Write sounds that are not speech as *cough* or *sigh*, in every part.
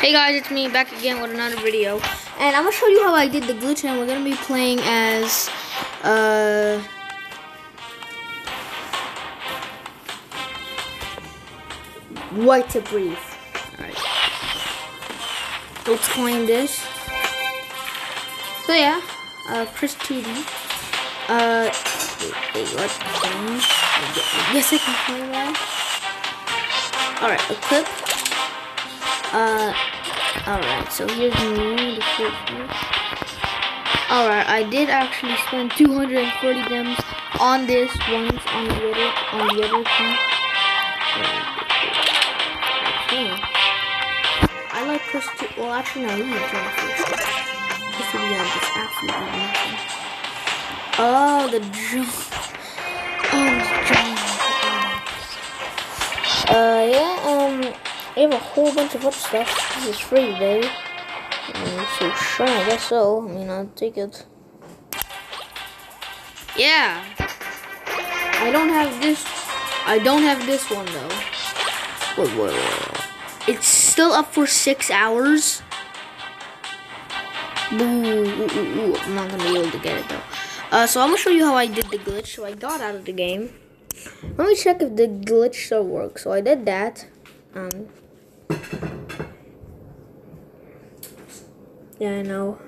Hey guys, it's me back again with another video. And I'm gonna show you how I did the glitch and we're gonna be playing as uh White Tip Reef. Alright. Let's claim this. So yeah, uh Chris TD. Uh wait, wait, what? Yes I can claim that. Alright, equip. Uh alright, so here's me, the first one. Alright, I did actually spend 240 gems on this once on the other on the other. Okay. I like Chris too. Well, actually, no, you first. Chris to be on this absolutely nothing. Oh, the John. Oh, the John. I have a whole bunch of other stuff. This is free today. Um, so sure, I guess so. I mean, I'll take it. Yeah. I don't have this. I don't have this one though. Wait, wait, wait. It's still up for six hours. Ooh, ooh, ooh, ooh. I'm not gonna be able to get it though. Uh, so I'm gonna show you how I did the glitch. So I got out of the game. Let me check if the glitch still works. So I did that. Um. Yeah, I know.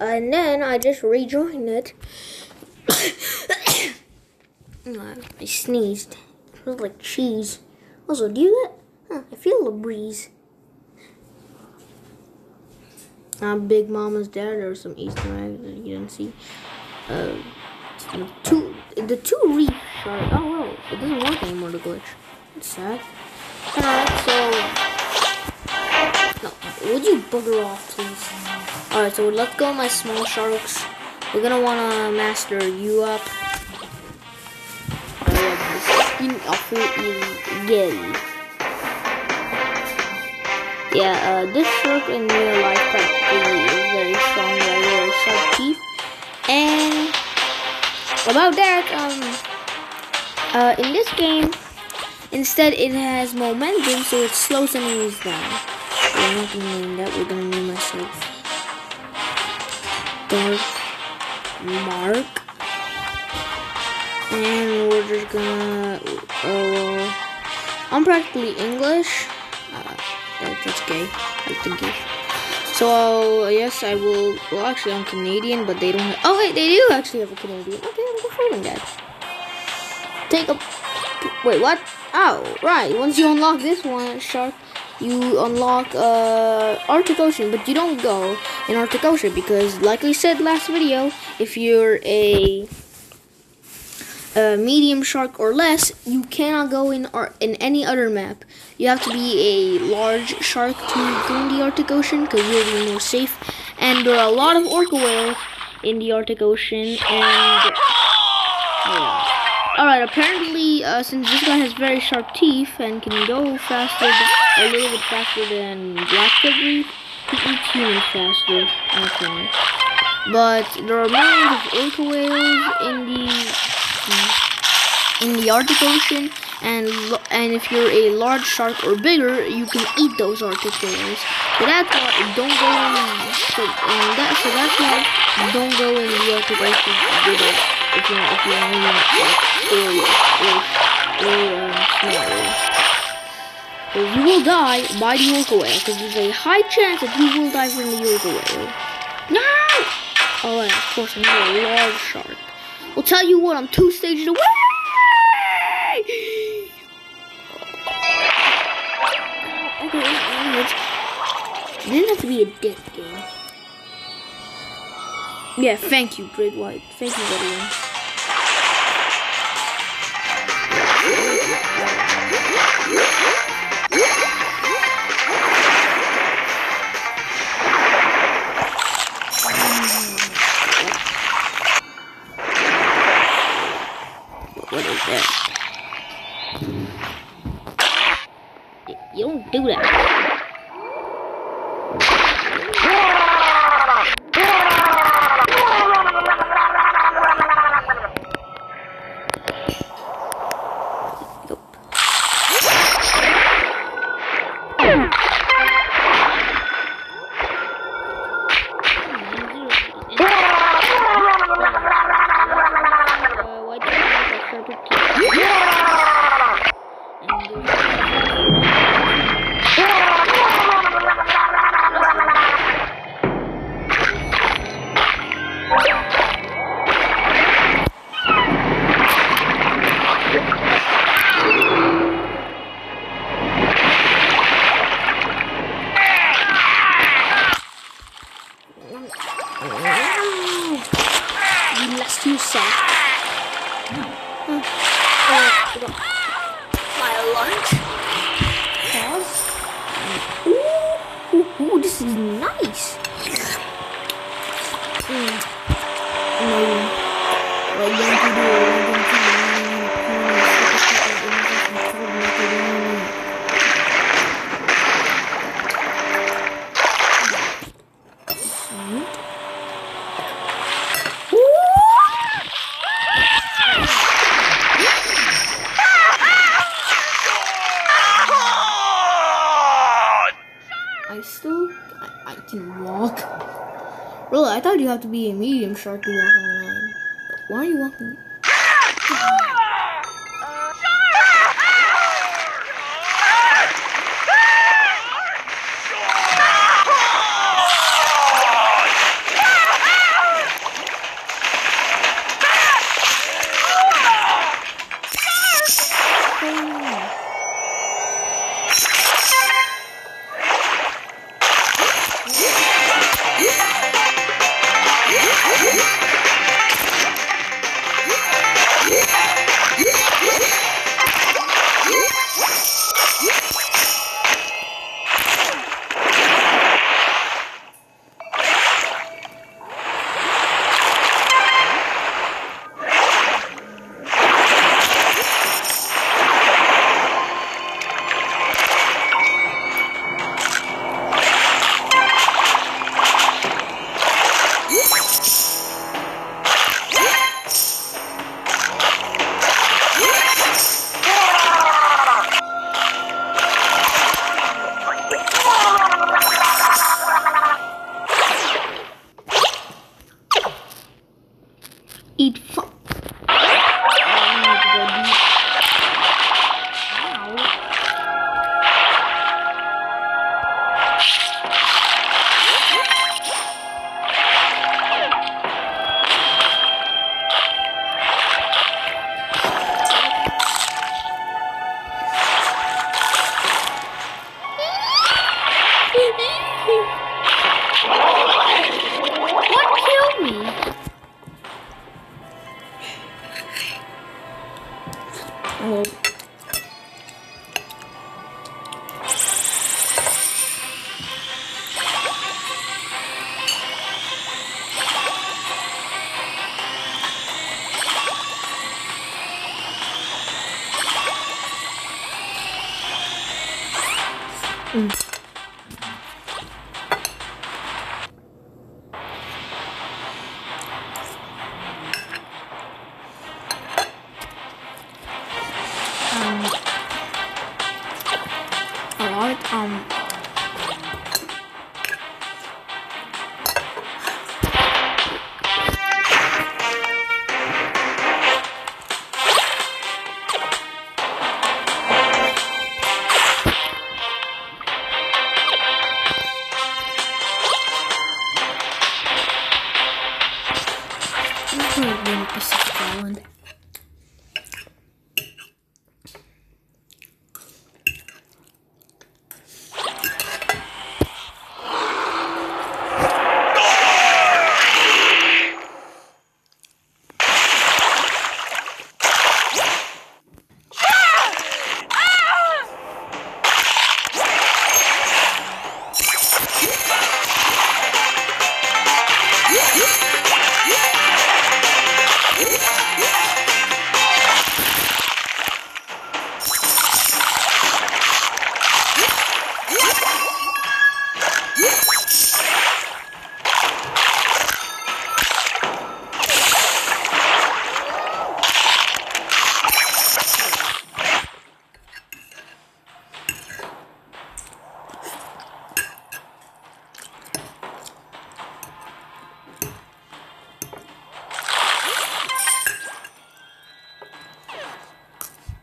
And then I just rejoined it. *coughs* I sneezed. It smells like cheese. Also, do you get? Huh, I feel a breeze. Uh, Big Mama's dad. There were some Easter eggs that you didn't see. Uh, the two, the two reef shark. Oh well, it doesn't work anymore. The glitch. It's sad. Alright, so. Would you bugger off, please? Alright, so let's go, my small sharks. We're gonna wanna master you up. Gary. Yeah, uh, this shark in real life practically is very strong, very, very sharp teeth. And about that, um, uh, in this game, instead it has momentum, so it slows enemies down. We're gonna name that, we're gonna name ourselves Dark Mark. And we're just gonna, uh, I'm practically English. Uh, that, that's gay. I think gay. So, uh, yes, I will, well, actually, I'm Canadian, but they don't have, oh, wait, they do actually have a Canadian. Okay, I'm confirming that. Take a, wait, what? Oh, right, once you unlock this one, Shark, you unlock uh, Arctic Ocean, but you don't go in Arctic Ocean because, like I said last video, if you're a a medium shark or less, you cannot go in in any other map. You have to be a large shark to go in the Arctic Ocean because you'll be more safe. And there are a lot of orca whales in the Arctic Ocean. And yeah. all right, apparently, uh, since this guy has very sharp teeth and can go faster, a little bit faster than Blacktip Reef, he eats humans faster. Okay. But there are millions of orca whales in the in the Arctic Ocean, and and if you're a large shark or bigger, you can eat those Arctic whales. So that's why don't go in. So and that so that's why don't go in the Arctic Ocean with it if you if you're only like or or um, area. So you will die by the orca whale because there's a high chance that you will die from the orca whale. No! Oh, and of course, I'm a large shark. We'll tell you what, I'm two stages away! Oh, okay, it didn't have to be a death game. Yeah, thank you, Great White. Thank you, everyone. What is that? You don't do that. Have to be a medium shark to walk on land. Why are you walking? Eat fu- What *laughs* Mm.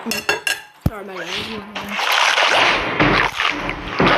Sorry about that. Mega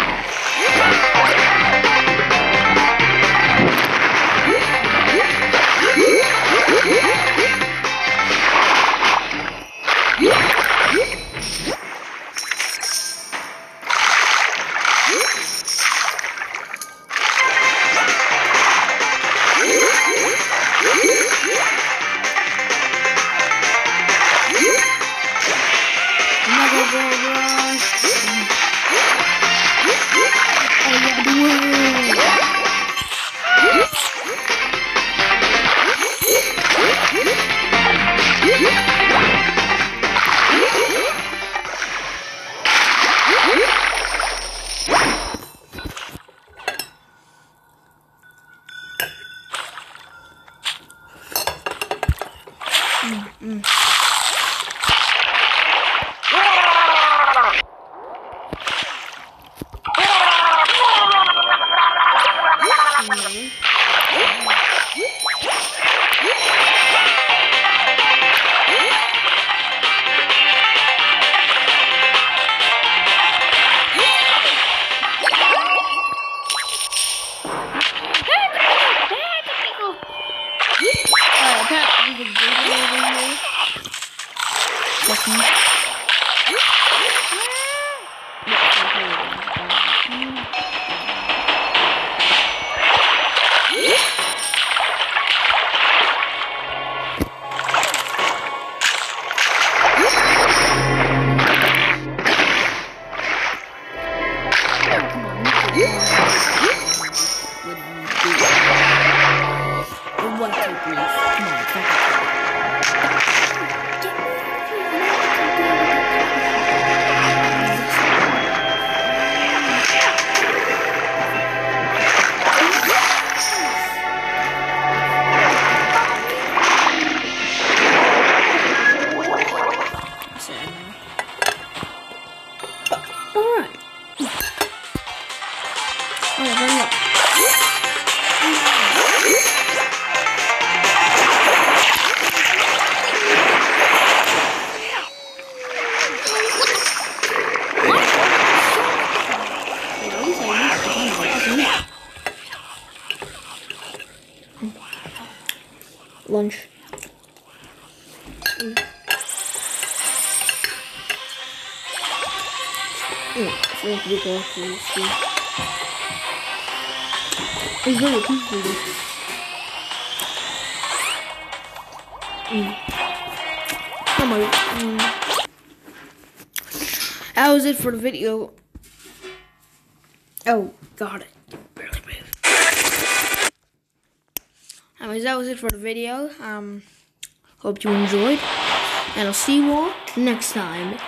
Lunch. Mm, see. It's very peaceful. Mm. Come on. Mm. That was it for the video. Oh, got it. Anyways, that was it for the video. Um, hope you enjoyed. And I'll see you all next time.